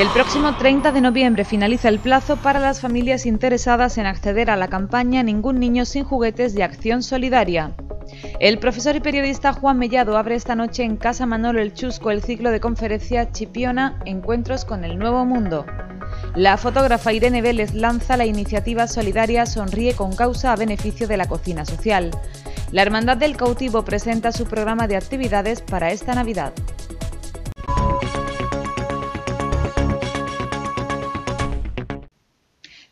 El próximo 30 de noviembre finaliza el plazo para las familias interesadas en acceder a la campaña Ningún niño sin juguetes de Acción Solidaria. El profesor y periodista Juan Mellado abre esta noche en Casa Manolo el Chusco el ciclo de conferencia Chipiona Encuentros con el Nuevo Mundo. La fotógrafa Irene Vélez lanza la iniciativa solidaria Sonríe con causa a beneficio de la cocina social. La Hermandad del Cautivo presenta su programa de actividades para esta Navidad.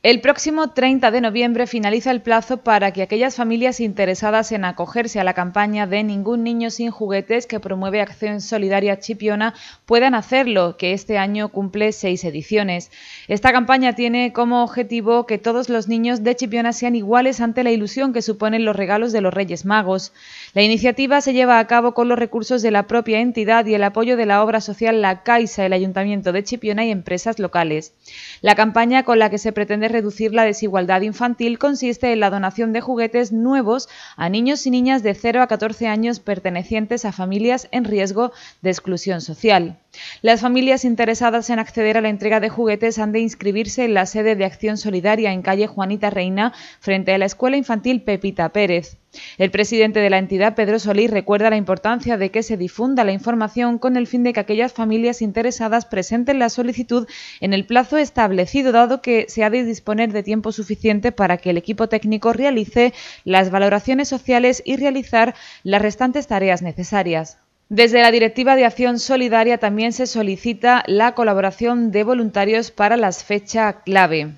El próximo 30 de noviembre finaliza el plazo para que aquellas familias interesadas en acogerse a la campaña de Ningún niño sin juguetes que promueve Acción Solidaria Chipiona puedan hacerlo, que este año cumple seis ediciones. Esta campaña tiene como objetivo que todos los niños de Chipiona sean iguales ante la ilusión que suponen los regalos de los Reyes Magos. La iniciativa se lleva a cabo con los recursos de la propia entidad y el apoyo de la obra social La Caixa, el Ayuntamiento de Chipiona y empresas locales. La campaña con la que se pretende reducir la desigualdad infantil consiste en la donación de juguetes nuevos a niños y niñas de 0 a 14 años pertenecientes a familias en riesgo de exclusión social. Las familias interesadas en acceder a la entrega de juguetes han de inscribirse en la sede de Acción Solidaria en calle Juanita Reina, frente a la Escuela Infantil Pepita Pérez. El presidente de la entidad, Pedro Solís, recuerda la importancia de que se difunda la información con el fin de que aquellas familias interesadas presenten la solicitud en el plazo establecido, dado que se ha de disponer de tiempo suficiente para que el equipo técnico realice las valoraciones sociales y realizar las restantes tareas necesarias. Desde la Directiva de Acción Solidaria también se solicita la colaboración de voluntarios para las fechas clave.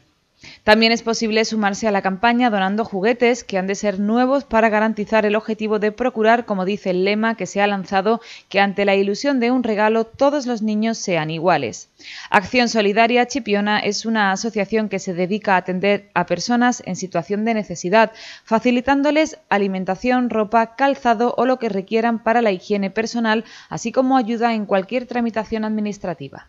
También es posible sumarse a la campaña donando juguetes que han de ser nuevos para garantizar el objetivo de procurar, como dice el lema que se ha lanzado, que ante la ilusión de un regalo todos los niños sean iguales. Acción Solidaria Chipiona es una asociación que se dedica a atender a personas en situación de necesidad, facilitándoles alimentación, ropa, calzado o lo que requieran para la higiene personal, así como ayuda en cualquier tramitación administrativa.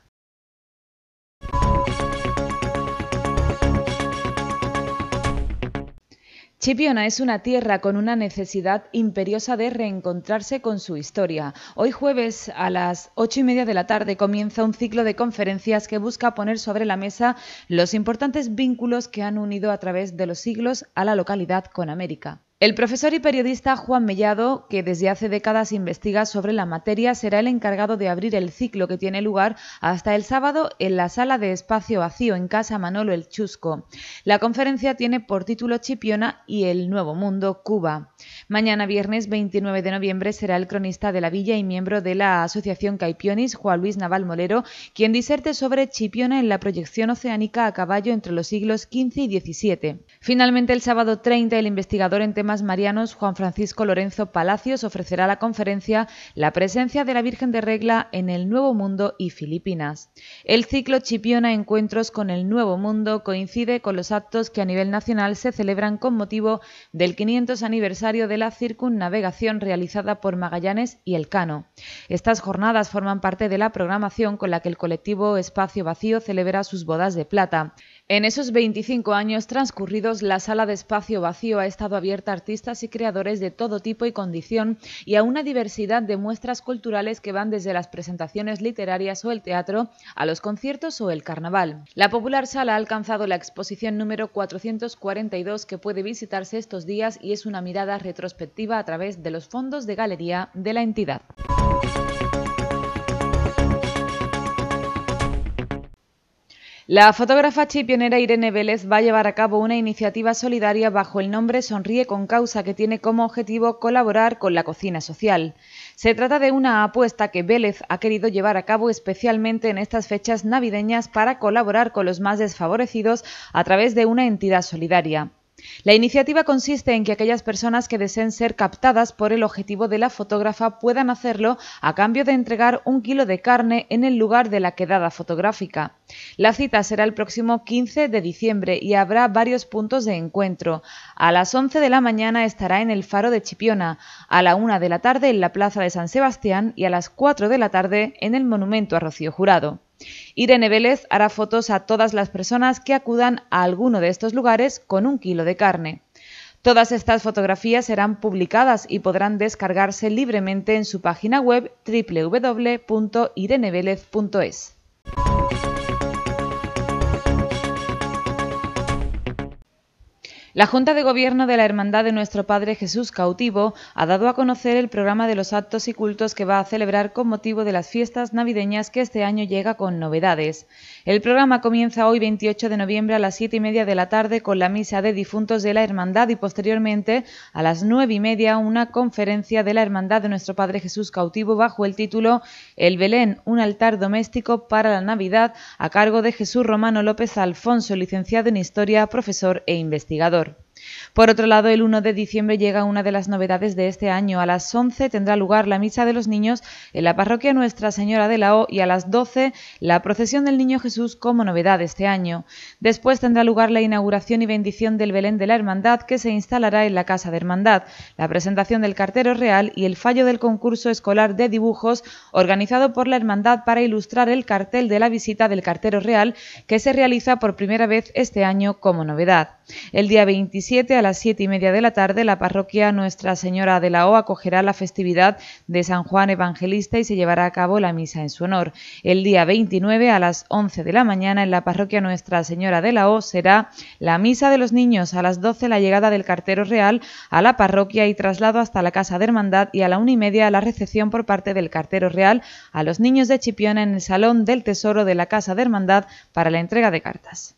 Chipiona es una tierra con una necesidad imperiosa de reencontrarse con su historia. Hoy jueves a las ocho y media de la tarde comienza un ciclo de conferencias que busca poner sobre la mesa los importantes vínculos que han unido a través de los siglos a la localidad con América. El profesor y periodista Juan Mellado, que desde hace décadas investiga sobre la materia, será el encargado de abrir el ciclo que tiene lugar hasta el sábado en la sala de espacio vacío en Casa Manolo El Chusco. La conferencia tiene por título Chipiona y el Nuevo Mundo, Cuba. Mañana viernes 29 de noviembre será el cronista de la villa y miembro de la Asociación Caipionis, Juan Luis Naval Molero, quien diserte sobre Chipiona en la proyección oceánica a caballo entre los siglos XV y XVII. Finalmente, el sábado 30, el investigador en temas marianos Juan Francisco Lorenzo Palacios ofrecerá la conferencia La presencia de la Virgen de Regla en el Nuevo Mundo y Filipinas. El ciclo Chipiona Encuentros con el Nuevo Mundo coincide con los actos que a nivel nacional se celebran con motivo del 500 aniversario de la circunnavegación realizada por Magallanes y Elcano. Estas jornadas forman parte de la programación con la que el colectivo Espacio Vacío celebra sus bodas de plata. En esos 25 años transcurridos, la sala de espacio vacío ha estado abierta a artistas y creadores de todo tipo y condición y a una diversidad de muestras culturales que van desde las presentaciones literarias o el teatro a los conciertos o el carnaval. La popular sala ha alcanzado la exposición número 442 que puede visitarse estos días y es una mirada retrospectiva a través de los fondos de galería de la entidad. La fotógrafa chipionera Irene Vélez va a llevar a cabo una iniciativa solidaria bajo el nombre Sonríe con Causa que tiene como objetivo colaborar con la cocina social. Se trata de una apuesta que Vélez ha querido llevar a cabo especialmente en estas fechas navideñas para colaborar con los más desfavorecidos a través de una entidad solidaria. La iniciativa consiste en que aquellas personas que deseen ser captadas por el objetivo de la fotógrafa puedan hacerlo a cambio de entregar un kilo de carne en el lugar de la quedada fotográfica. La cita será el próximo 15 de diciembre y habrá varios puntos de encuentro. A las 11 de la mañana estará en el Faro de Chipiona, a la 1 de la tarde en la Plaza de San Sebastián y a las 4 de la tarde en el Monumento a Rocío Jurado. Irene Vélez hará fotos a todas las personas que acudan a alguno de estos lugares con un kilo de carne. Todas estas fotografías serán publicadas y podrán descargarse libremente en su página web www.irenevelez.es. La Junta de Gobierno de la Hermandad de Nuestro Padre Jesús Cautivo ha dado a conocer el programa de los actos y cultos que va a celebrar con motivo de las fiestas navideñas que este año llega con novedades. El programa comienza hoy 28 de noviembre a las 7 y media de la tarde con la misa de difuntos de la Hermandad y posteriormente a las 9 y media una conferencia de la Hermandad de Nuestro Padre Jesús Cautivo bajo el título El Belén, un altar doméstico para la Navidad a cargo de Jesús Romano López Alfonso, licenciado en Historia, profesor e investigador superior por otro lado, el 1 de diciembre llega una de las novedades de este año. A las 11 tendrá lugar la Misa de los Niños en la parroquia Nuestra Señora de la O y a las 12 la procesión del Niño Jesús como novedad este año. Después tendrá lugar la inauguración y bendición del Belén de la Hermandad que se instalará en la Casa de Hermandad, la presentación del cartero real y el fallo del concurso escolar de dibujos organizado por la Hermandad para ilustrar el cartel de la visita del cartero real que se realiza por primera vez este año como novedad. El día 27 a las 7 y media de la tarde, la parroquia Nuestra Señora de la O acogerá la festividad de San Juan Evangelista y se llevará a cabo la misa en su honor. El día 29 a las 11 de la mañana, en la parroquia Nuestra Señora de la O será la misa de los niños. A las 12 la llegada del cartero real a la parroquia y traslado hasta la casa de hermandad y a la una y media la recepción por parte del cartero real a los niños de Chipiona en el Salón del Tesoro de la Casa de Hermandad para la entrega de cartas.